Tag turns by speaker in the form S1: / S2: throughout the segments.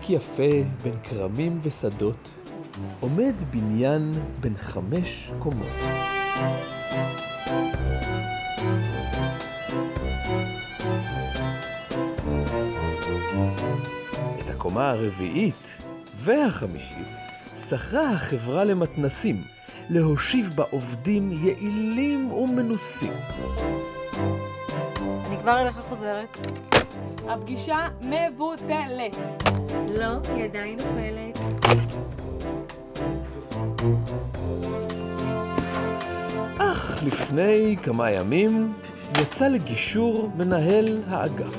S1: בעמק יפה בין כרמים ושדות עומד בניין בן חמש קומות. את הקומה הרביעית והחמישית שכרה החברה למתנסים להושיב בה עובדים יעילים ומנוסים.
S2: אני כבר אליך חוזרת.
S3: הפגישה מבוטלת.
S2: לא, היא עדיין אוכלת.
S1: אך לפני כמה ימים יצא לגישור מנהל האגף.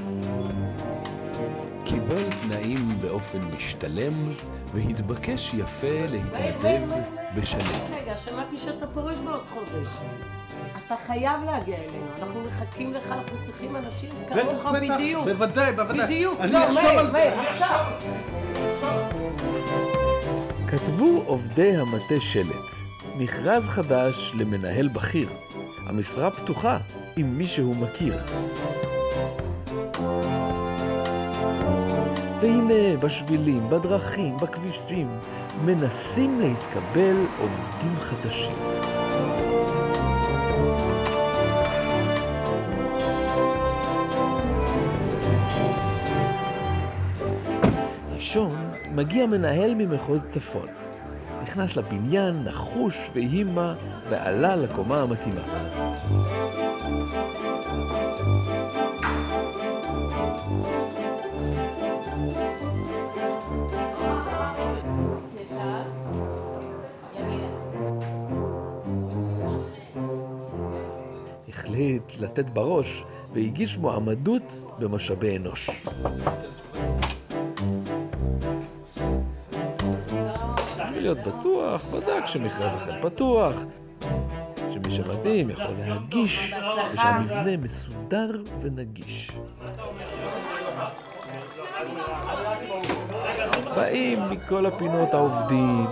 S1: קיבל תנאים באופן משתלם והתבקש יפה להתנדב בשלם.
S4: רגע, שמעתי שאתה פורש בעוד חודש. אתה חייב להגיע אלינו, אנחנו מחכים לך, אנחנו צריכים אנשים כמוך בדיוק.
S5: בוודאי, בוודאי.
S4: בדיוק.
S5: אני
S4: לא,
S5: אחשוב
S4: מאיר,
S5: על זה.
S4: מאיר, עכשיו.
S1: כתבו עובדי המטה שלט, מכרז חדש למנהל בכיר. המשרה פתוחה אם מישהו מכיר. והנה בשבילים, בדרכים, בכבישים, מנסים להתקבל עובדים חדשים. ראשון מגיע מנהל ממחוז צפון. נכנס לבניין נחוש והימה ועלה לקומה המתאימה. החליט לתת בראש והגיש מועמדות במשאבי אנוש. להיות בטוח, בדק שמכרז אכן פתוח, שמי שמתאים יכול להגיש, ושהמבנה מסודר ונגיש. באים מכל הפינות העובדים,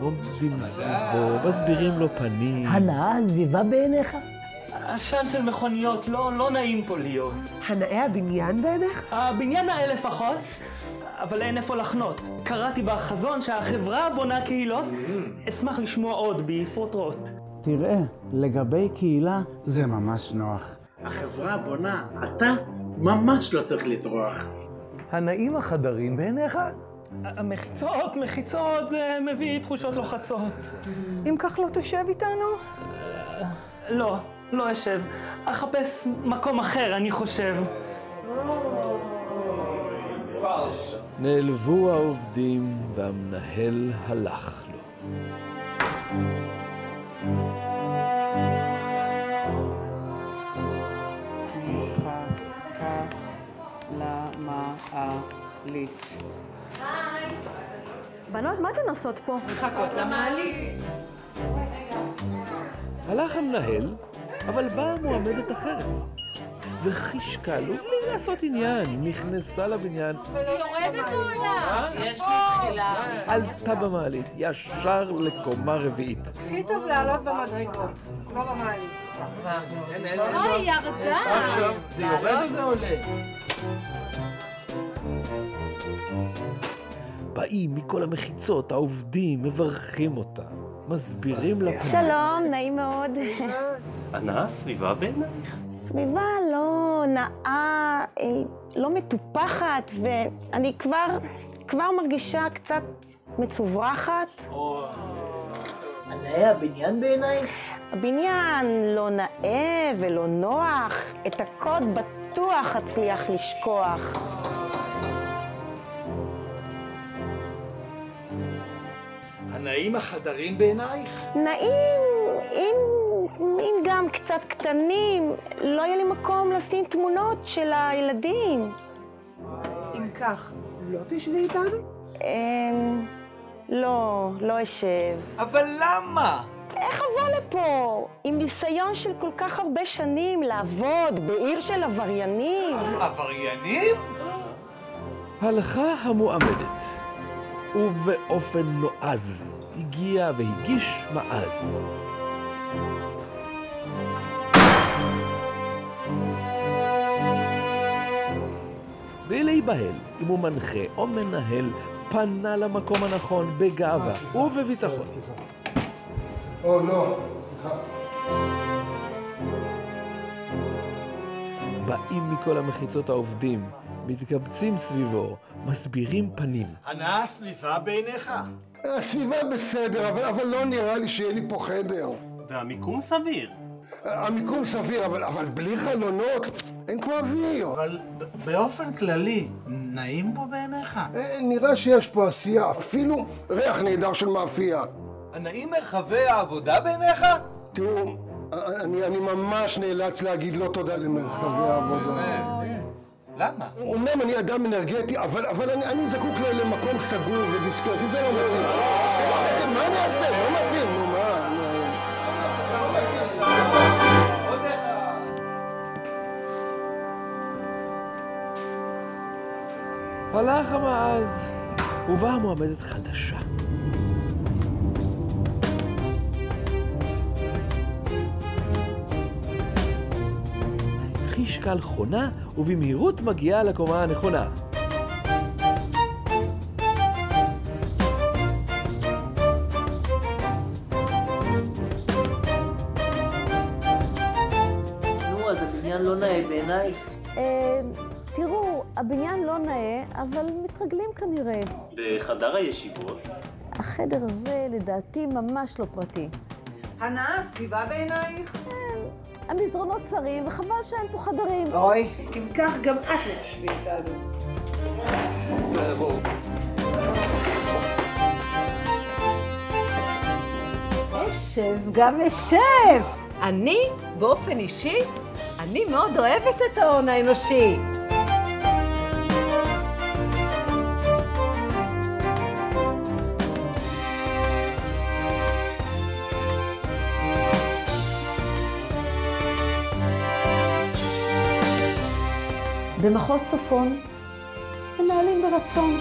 S1: עומדים סביבו, מסבירים לו פנים.
S6: הנאה הסביבה בעיניך?
S7: עשן של מכוניות, לא, לא נעים פה להיות.
S6: הנאה הבניין בעיניך?
S7: הבניין נאה לפחות, אבל אין איפה לחנות. קראתי בחזון שהחברה בונה קהילות. אשמח לשמוע עוד ביפרוטרוט.
S8: תראה, לגבי קהילה, זה ממש נוח.
S5: החברה בונה, אתה ממש לא צריך לטרוח.
S9: הנאים החדרים בעיניך?
S7: המחיצות, מחיצות, זה מביא תחושות לוחצות.
S3: אם כך לא תשב איתנו?
S7: לא, לא אשב. אחפש מקום אחר, אני חושב.
S1: נעלבו העובדים והמנהל הלך לו.
S3: בנות, מה אתן עושות פה?
S2: מחכות למעלית.
S1: הלך המנהל, אבל באה מועמדת אחרת. וחישקה לו בלי לעשות עניין, נכנסה לבניין,
S2: היא יורדת או עולה?
S7: יש לי תחילה.
S1: עלתה במעלית, ישר לקומה רביעית.
S3: הכי טוב לעלות במדרגות, לא במעלית.
S2: אוי, ירדה.
S5: זה יורד או זה עולה?
S1: באים מכל המחיצות, העובדים, מברכים אותה, מסבירים לה.
S10: שלום, נעים מאוד.
S7: הנאה סביבה בעינייך?
S10: סביבה לא נאה, אה, לא מטופחת, ואני כבר, כבר מרגישה קצת מצוברחת.
S6: הנאה הבניין בעינייך?
S10: הבניין לא נאה ולא נוח, את הקוד בטוח אצליח לשכוח.
S5: הנאים החדרים בעינייך?
S10: נעים, אם, אם גם קצת קטנים, לא יהיה לי מקום לשים תמונות של הילדים.
S3: אם כך, לא תשבי איתנו?
S10: אמ... לא, לא אשב.
S9: אבל למה?
S10: איך אבוא לפה? עם ניסיון של כל כך הרבה שנים לעבוד בעיר של עבריינים?
S9: עבריינים?
S1: הלכה המועמדת, ובאופן נועז הגיע והגיש מעז. בלי להיבהל אם הוא מנחה או מנהל, פנה למקום הנכון בגאווה ובביטחון.
S11: או, לא, סליחה.
S1: באים מכל המחיצות העובדים, מתקבצים סביבו, מסבירים פנים.
S9: הנאה סביבה בעיניך?
S11: הסביבה בסדר, אבל, אבל לא נראה לי שיהיה לי פה חדר.
S12: והמיקום סביר.
S11: המיקום סביר, אבל, אבל בלי חלונות אין פה אוויר.
S9: אבל באופן כללי, נעים פה בעיניך?
S11: אה, נראה שיש פה עשייה, אפילו ריח נהדר של מאפייה.
S9: הנעים מרחבי העבודה בעיניך?
S11: תראו, אני, אני ממש נאלץ להגיד לא תודה למרחבי העבודה.
S9: למה?
S11: אומנם אני אדם אנרגטי, אבל, אבל אני, אני זקוק למקום סגור ודיסקרטי, זה לא מתאים. זה לא מתאים, מה אני אעשה? לא מתאים, נו מה?
S1: הלך המעז, ובאה מועמדת חדשה. חישקל חונה, ובמהירות מגיעה לקומה הנכונה.
S13: נו, אז הבניין לא נאה בעיניי.
S2: אה, תראו, הבניין לא נאה, אבל מתרגלים כנראה.
S12: בחדר הישיבות?
S2: החדר הזה לדעתי ממש לא פרטי.
S3: הנאה, סביבה בעינייך?
S2: המסדרונות צרים, וחבל שאין פה חדרים.
S3: אוי, אם כך גם את לא תשבי איתנו.
S14: אשב גם אשב. אני, באופן אישי, אני מאוד אוהבת את ההון האנושי.
S2: במחוז צפון מנהלים ברצון.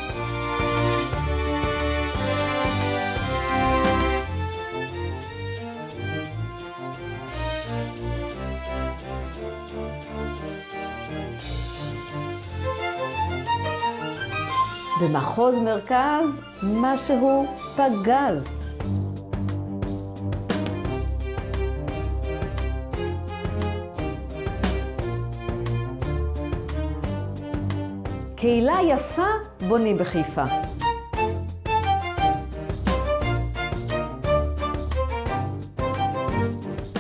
S2: במחוז מרכז משהו פגז. קהילה יפה בונים בחיפה.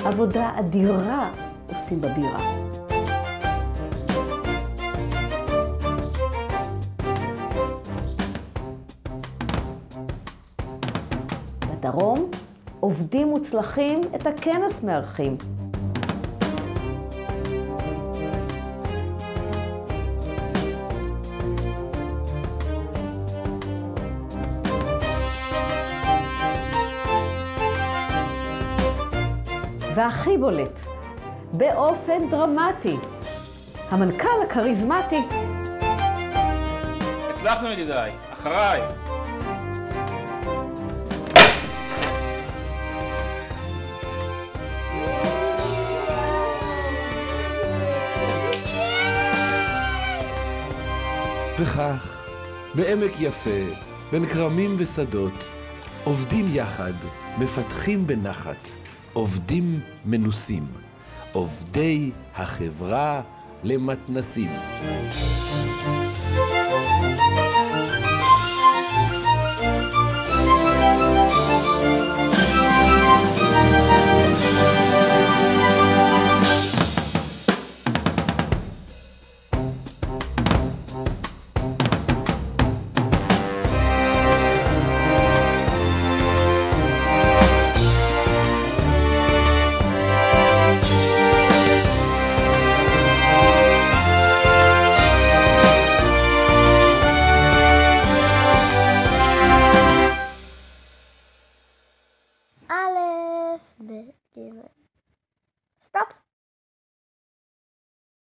S2: עבודה אדירה עושים בבירה. בדרום עובדים מוצלחים את הכנס מארחים. והכי בולט, באופן דרמטי, המנכ"ל הכריזמטי.
S15: הצלחנו ידידיי, אחריי.
S1: וכך, בעמק יפה, בין כרמים ושדות, עובדים יחד, מפתחים בנחת, עובדים מנוסים, עובדי החברה למתנסים.